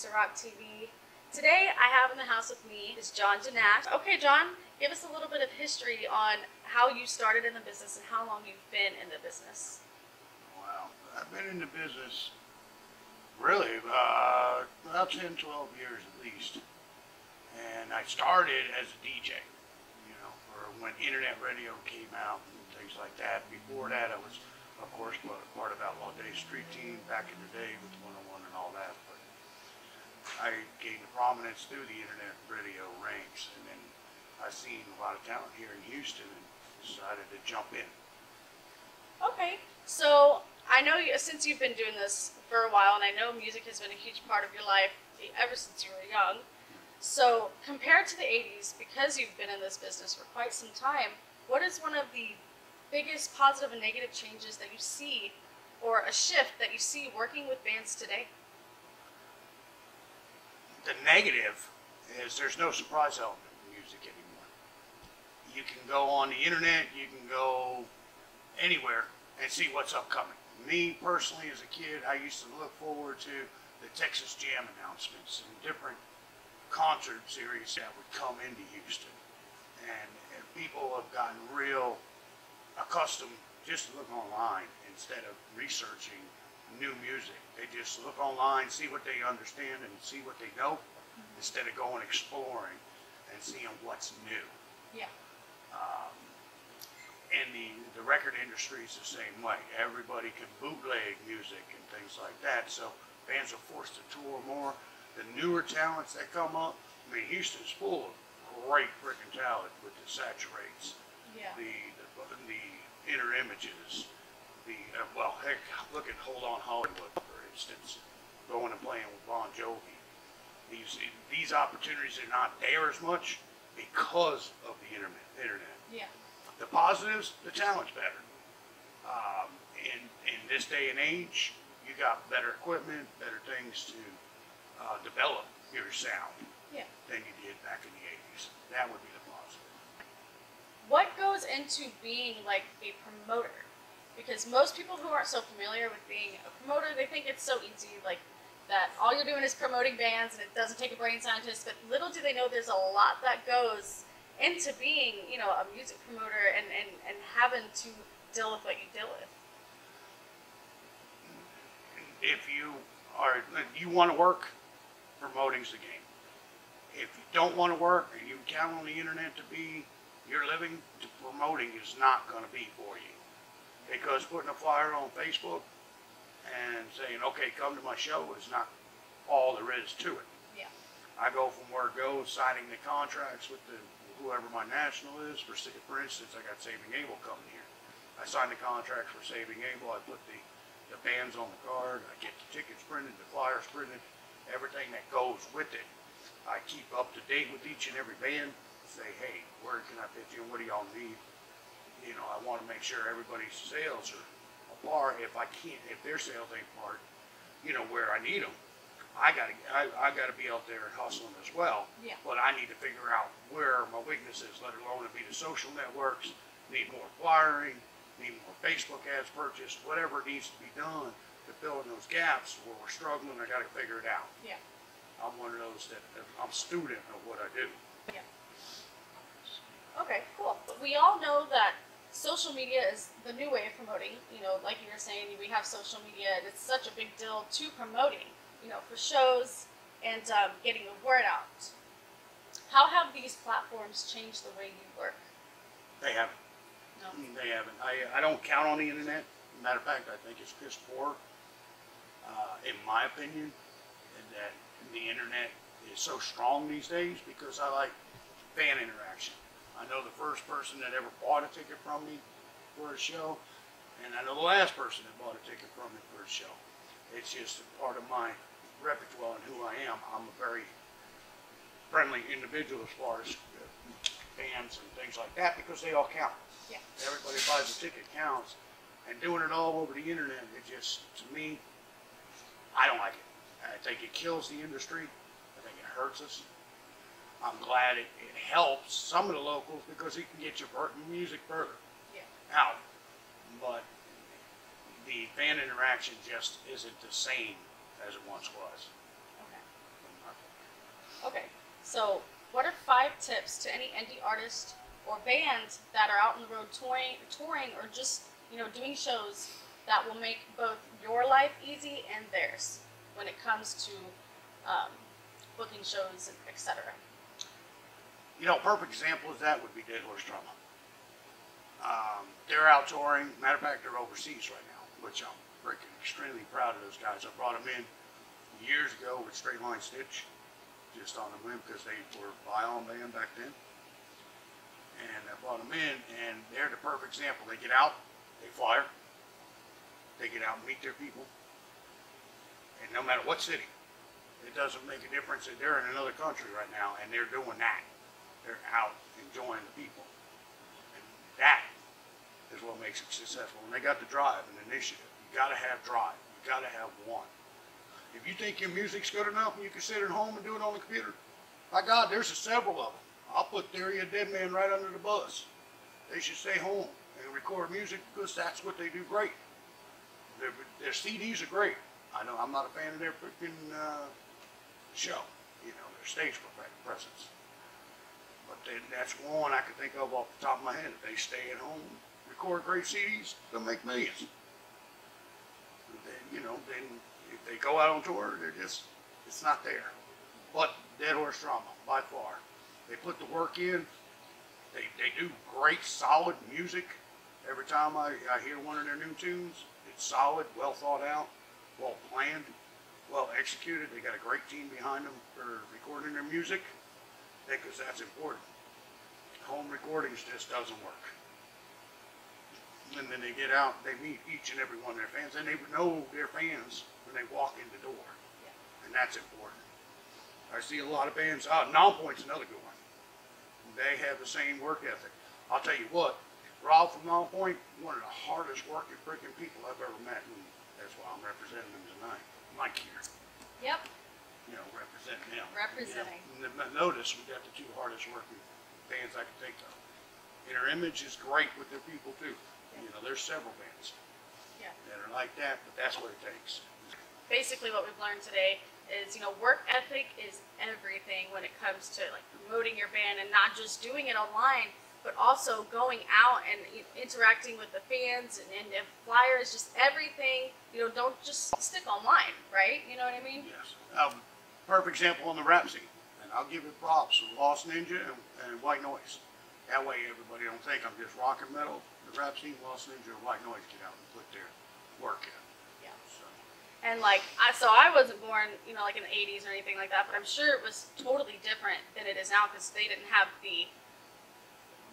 to Rock TV. Today I have in the house with me is John Janatsch. Okay, John, give us a little bit of history on how you started in the business and how long you've been in the business. Wow, I've been in the business really uh, about 10, 12 years at least. And I started as a DJ, you know, for when internet radio came out and things like that. Before that, I was, of course, part of Outlaw Dave Street Team back in the day with 101 and all that. I gained prominence through the internet radio ranks, and then I seen a lot of talent here in Houston and decided to jump in. Okay, so I know you, since you've been doing this for a while, and I know music has been a huge part of your life ever since you were young. So, compared to the 80s, because you've been in this business for quite some time, what is one of the biggest positive and negative changes that you see, or a shift that you see working with bands today? The negative is there's no surprise element in music anymore. You can go on the internet, you can go anywhere and see what's upcoming. Me personally, as a kid, I used to look forward to the Texas Jam announcements and different concert series that would come into Houston. And, and people have gotten real accustomed just to look online instead of researching new music. They just look online, see what they understand and see what they know, instead of going exploring and seeing what's new. Yeah. Um, and the, the record industry is the same way. Everybody can bootleg music and things like that. So bands are forced to tour more. The newer talents that come up, I mean, Houston's full of great freaking talent with the saturates, Yeah. the, the, the inner images, the, uh, well, heck, look at Hold On Hollywood, for instance, going and playing with Bon Jovi. These, these opportunities are not there as much because of the internet. internet. Yeah. The positives, the talent's better. Um, in, in this day and age, you got better equipment, better things to uh, develop your sound Yeah. than you did back in the 80s. That would be the positive. What goes into being like a promoter? Because most people who aren't so familiar with being a promoter, they think it's so easy, like that all you're doing is promoting bands and it doesn't take a brain scientist. But little do they know there's a lot that goes into being, you know, a music promoter and, and, and having to deal with what you deal with. If you are, you want to work, promoting's the game. If you don't want to work and you count on the internet to be your living, promoting is not going to be for you. Because putting a flyer on Facebook and saying, okay, come to my show is not all there is to it. Yeah. I go from where it goes, signing the contracts with the whoever my national is. For for instance, I got Saving Abel coming here. I signed the contract for Saving Abel. I put the the bands on the card. I get the tickets printed, the flyers printed, everything that goes with it. I keep up to date with each and every band. Say, hey, where can I fit you? What do y'all need? You know, I want to make sure everybody's sales are par. If I can't, if their sales ain't part, you know, where I need them, I gotta, I, I gotta be out there and hustling as well. Yeah. But I need to figure out where my weakness is, let alone it be the social networks, need more flyering, need more Facebook ads purchased, whatever needs to be done to fill in those gaps where we're struggling, I gotta figure it out. Yeah. I'm one of those that, that I'm student of what I do. Yeah. Okay, cool. But we all know that social media is the new way of promoting. You know, like you were saying, we have social media, and it's such a big deal to promoting. You know, for shows and um, getting the word out. How have these platforms changed the way you work? They haven't. No. They haven't. I, I don't count on the internet. Matter of fact, I think it's piss poor, uh, in my opinion, and that the internet is so strong these days because I like fan interaction. I know the first person that ever bought a ticket from me for a show, and I know the last person that bought a ticket from me for a show. It's just a part of my repertoire and who I am. I'm a very friendly individual as far as fans and things like that because they all count. Yeah. Everybody buys a ticket counts, and doing it all over the internet, it just to me, I don't like it. I think it kills the industry. I think it hurts us. I'm glad it, it helps some of the locals because it can get your fur- music further Yeah. out. But the fan interaction just isn't the same as it once was. Okay. Okay. So, what are five tips to any indie artist or band that are out on the road touring, touring or just you know doing shows that will make both your life easy and theirs when it comes to um, booking shows, etc. You know, perfect example of that would be Horse Drama. Um, they're out touring. Matter of fact, they're overseas right now, which I'm freaking extremely proud of those guys. I brought them in years ago with Straight Line Stitch, just on a whim because they were violin band back then. And I brought them in, and they're the perfect example. They get out, they flyer, they get out and meet their people, and no matter what city, it doesn't make a difference that they're in another country right now, and they're doing that. They're out enjoying the people. And that is what makes it successful. And they got the drive and initiative. You gotta have drive. You gotta have one. If you think your music's good enough and you can sit at home and do it on the computer, my God, there's a several of them. I'll put Theory of Dead Man right under the bus. They should stay home and record music because that's what they do great. Their, their CDs are great. I know I'm not a fan of their freaking uh, show, you know, their stage presence. But then that's one I can think of off the top of my head. If they stay at home, record great CDs, they'll make millions. Then, you know, then if they go out on tour, they're just, it's not there. But Dead Horse Drama, by far. They put the work in. They, they do great, solid music. Every time I, I hear one of their new tunes, it's solid, well thought out, well planned, well executed. They got a great team behind them for recording their music because that's important. Home recordings just doesn't work. And then they get out, they meet each and every one of their fans, and they know their fans when they walk in the door. And that's important. I see a lot of bands, uh, Nonpoint's another good one. They have the same work ethic. I'll tell you what, Rob from Nonpoint, one of the hardest working freaking people I've ever met, and that's why I'm representing them tonight. Mike here Yep. you know, representing them. Representing. You know, and notice we got the two hardest working bands I can think of. and Inner Image is great with their people too. You know, there's several bands Yeah. that are like that, but that's what it takes. Basically, what we've learned today is you know work ethic is everything when it comes to like promoting your band and not just doing it online but also going out and interacting with the fans and, and if flyers just everything you know don't just stick online right you know what i mean Yes. Um, perfect example on the rap scene, I'll give it props to Lost Ninja and, and White Noise. That way everybody don't think I'm just rock and metal. The rap scene, Lost Ninja, and White Noise get out and put their work in. yeah So, and like I, so i wasn't born you know like in the 80s or anything like that but i'm sure it was totally different than it is now because they didn't have the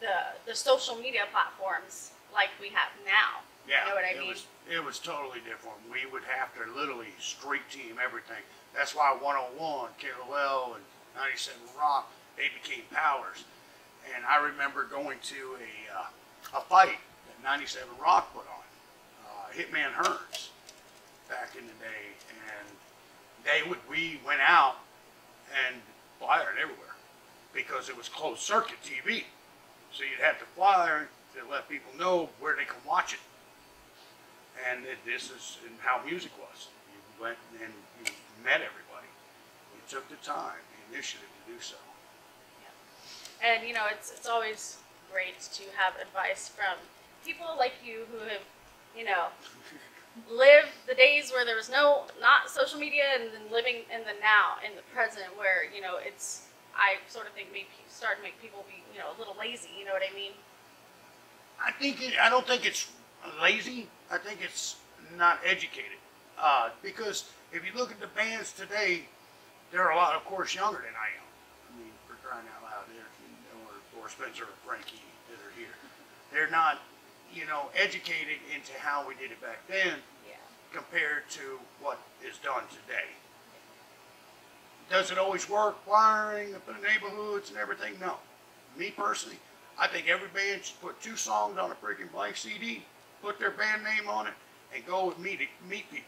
the the social media platforms like we have now Yeah, you know what i it mean was it was totally different. We would have to literally street team everything. That's why 101, KOL, and 97 Rock they became powers. And I remember going to a uh, a fight that 97 Rock put on, uh, Hitman Hearns, back in the day, and they would we went out and flyer it everywhere because it was closed circuit TV. So you'd have to flyer to let people know where they can watch it. And it, this is how music was. You went and you met everybody. You took the time, initiative to do so. And you know, it's it's always great to have advice from people like you who have, you know, lived the days where there was no not social media, and then living in the now, in the present, where you know it's. I sort of think maybe start to make people be, you know, a little lazy. You know what I mean? I think it, I don't think it's lazy. I think it's not educated. Uh, because if you look at the bands today, there are a lot, of course, younger than I am. I mean, for crying out loud, there, or, or Spencer or Frankie that are here. They're not, you know, educated into how we did it back then Yeah. compared to what is done today. Does it always work, wiring up in the neighborhoods and everything? No. Me personally, I think every band should put two songs on a freaking blank CD, put their band name on it, and go with me to meet people.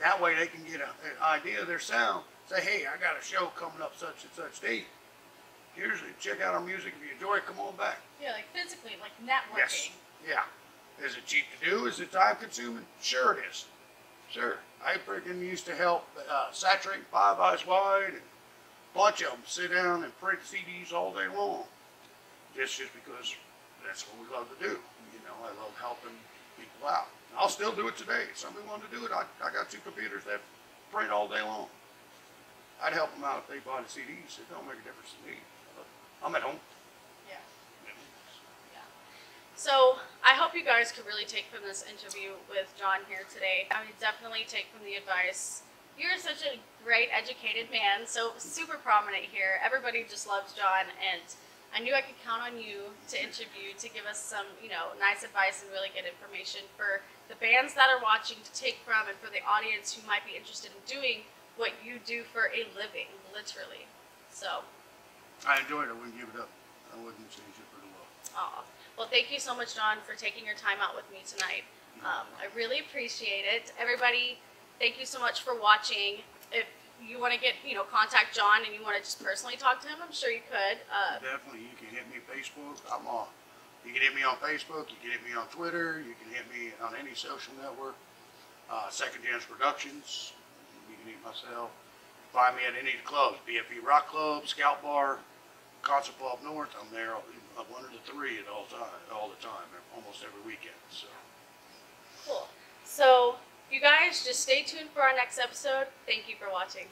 That way they can get an idea of their sound. Say, hey, I got a show coming up such and such date. Here's check out our music. If you enjoy it, come on back. Yeah, like physically, like networking. Yes. Yeah. Is it cheap to do? Is it time consuming? Sure it is. Sure. I freaking used to help uh, saturate Five Eyes Wide and a bunch of them sit down and print CDs all day long. Just just because that's what we love to do. You know, I love helping people out. I'll still do it today. If somebody wanted to do it, I, I got two computers that print all day long. I'd help them out if they bought the CDs. It don't make a difference to me. I'm at home. Yeah. Yeah. So I hope you guys could really take from this interview with John here today. I mean, definitely take from the advice. You're such a great educated man, so super prominent here. Everybody just loves John, and I knew I could count on you to interview to give us some, you know, nice advice and really good information for the bands that are watching to take from, and for the audience who might be interested in doing what you do for a living, literally. So. I enjoyed it. I wouldn't give it up. I wouldn't change it for the world. Aw. Well, thank you so much, John, for taking your time out with me tonight. Um, I really appreciate it. Everybody, thank you so much for watching. If you want to get, you know, contact John and you want to just personally talk to him, I'm sure you could. Uh, Definitely, you can hit me Facebook. I'm on. You can hit me on Facebook. You can hit me on Twitter. You can hit me on any social network. Uh, Second Chance Productions. Hit myself. Find me at any of the clubs. BFE Rock Club, Scout Bar, Concert Pub North. I'm there. I'm one of the three at all time, all the time, almost every weekend. So cool. So, you guys just stay tuned for our next episode. Thank you for watching.